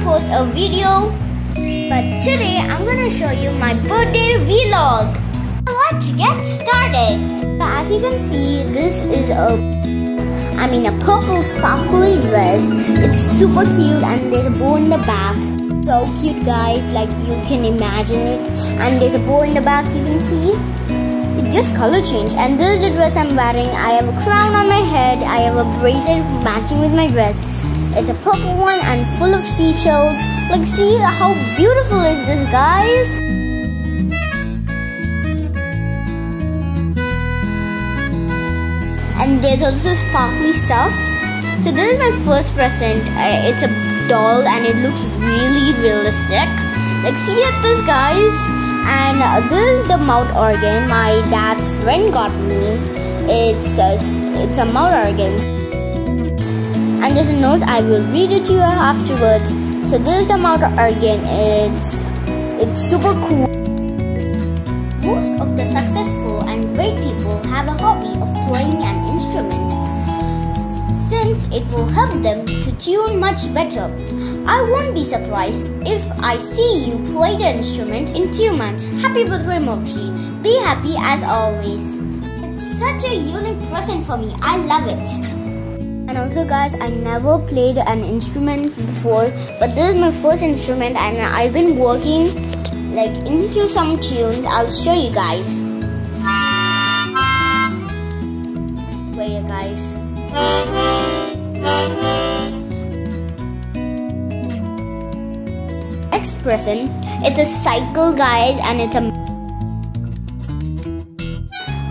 post a video. But today I'm gonna show you my birthday vlog. Let's get started. As you can see, this is a I mean a purple sparkly dress. It's super cute and there's a bow in the back. So cute guys, like you can imagine it. And there's a bow in the back you can see. It just color change. And this is the dress I'm wearing. I have a crown on my head. I have a bracelet matching with my dress. It's a purple one and full of seashells. Like see how beautiful is this guys? and there's also sparkly stuff. So this is my first present. Uh, it's a doll and it looks really realistic. Like see at this guys. And this is the mouth organ my dad's friend got me. It's a, it's a mouth organ. And there's a note I will read it to you afterwards. So this is the mouth organ. It's it's super cool. Most of the successful and great people have a hobby of playing an instrument since it will help them to tune much better. I won't be surprised if I see you play the instrument in two months. Happy birthday, Mochi. Be happy as always. It's such a unique present for me. I love it. And also guys, I never played an instrument before, but this is my first instrument and I've been working like into some tunes. I'll show you guys. Wait guys. Next person, it's a cycle guys and it's a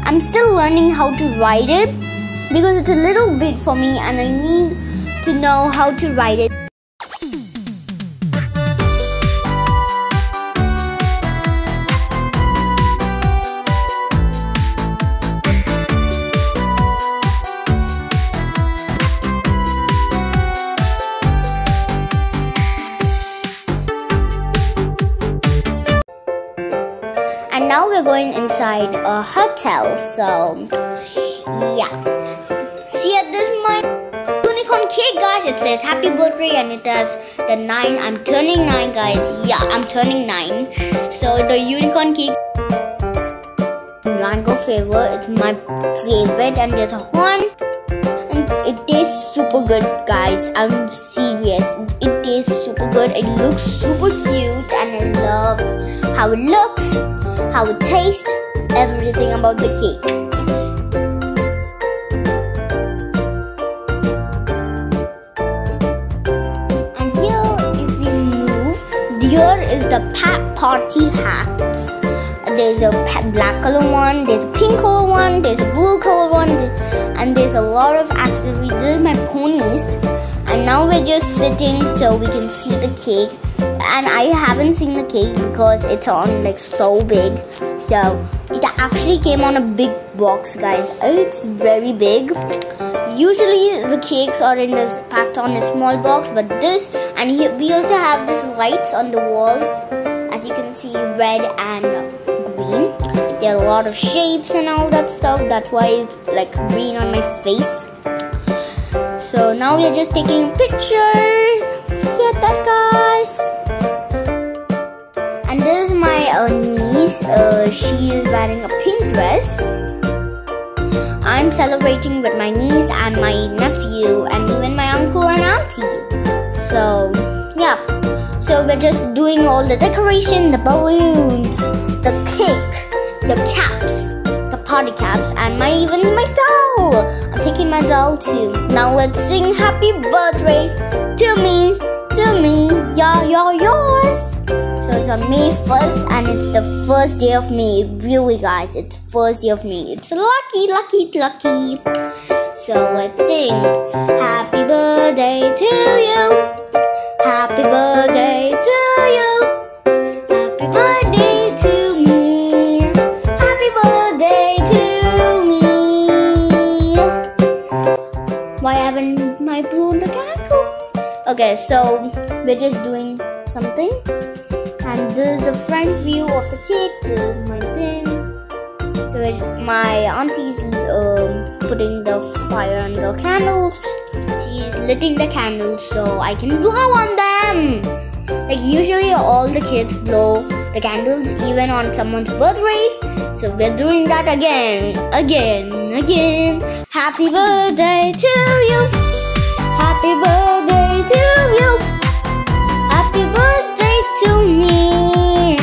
I'm still learning how to ride it because it's a little big for me and I need to know how to ride it. And now we're going inside a hotel, so yeah. Cake guys, it says happy birthday and it has the 9, I'm turning 9 guys, yeah, I'm turning 9. So the unicorn cake. Mango flavor, it's my favorite and there's a horn. And it tastes super good guys, I'm serious, it tastes super good, it looks super cute and I love how it looks, how it tastes, everything about the cake. Here is the pa- party hats. There's a black color one, there's a pink color one, there's a blue color one, and there's a lot of accessories. This is my ponies. And now we're just sitting so we can see the cake. And I haven't seen the cake because it's on like so big. So it actually came on a big box, guys. It's very big. Usually the cakes are in this packed on a small box, but this and here we also have this lights on the walls. As you can see, red and green. There are a lot of shapes and all that stuff. That's why it's like green on my face. So now we are just taking pictures. See that, guys. And this is my uh, niece. Uh, she is wearing a pink dress. I'm celebrating with my niece and my nephew and even my uncle and auntie. So, yeah. So we're just doing all the decoration, the balloons, the cake, the caps, the party caps, and my even my doll. I'm taking my doll too. Now let's sing happy birthday to me, to me, yeah, yeah, yours. So it's on May 1st and it's the first day of May. Really guys, it's first day of May. It's lucky, lucky, lucky. So let's sing Happy birthday to you. Happy birthday to you. Happy birthday to me. Happy birthday to me. Why haven't I blown the candle? Okay, so we're just doing something. And this is the front view of the cake. My thing. So it, my auntie's um, putting the fire on the candles. Lighting the candles so I can blow on them. Like usually all the kids blow the candles even on someone's birthday. So we're doing that again, again, again. Happy birthday to you. Happy birthday to you. Happy birthday to me.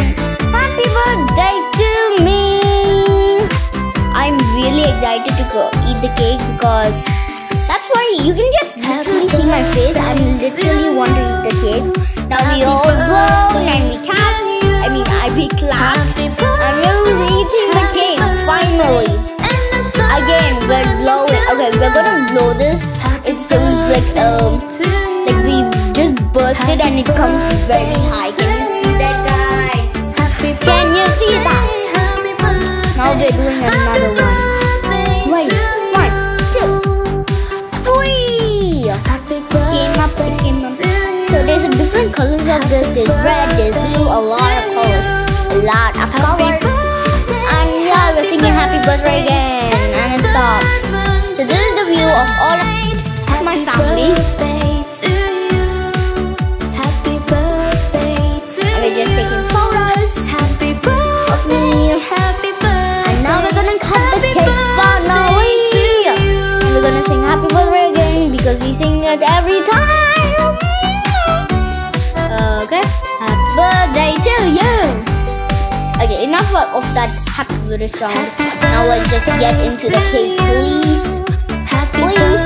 Happy birthday to me. I'm really excited to go eat the cake because that's why you can just literally see my face. I'm literally want to eat the cake. Now we all blow and we clap. I mean, I be clapped. And we're eating the cake finally. Again, we're blowing. Okay, we're gonna blow this. It feels like um, like we just burst it and it comes very high. Can you see that, guys? Can you see that? Now we're doing another one. So there's a different colors of this. There's red, there's blue, a lot of colors, a lot of colors. And yeah, we're singing happy birthday again, and it stopped. So this is the view of all of my family. And we're just taking photos of me. And now we're gonna cut the cake. And we're gonna sing happy birthday again because we sing it every time. Enough of that happy birthday song. Now let's just get into the cake, please. Please.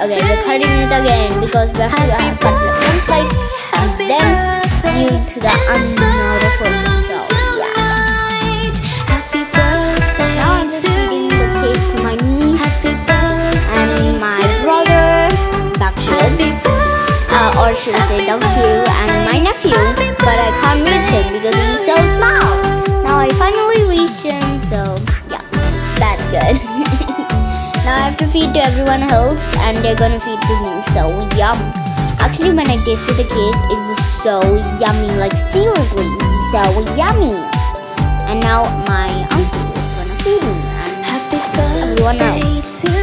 Okay, we're cutting it again because we have to uh, cut the one slice and then give to the another person. So yeah. Now I'm just the cake to my niece and my brother, uh, or should I say Dakshu, have to feed to everyone else and they're gonna feed to me. So yum. Actually, when I tasted the cake, it was so yummy. Like seriously, so yummy. And now my uncle is gonna feed me and everyone else.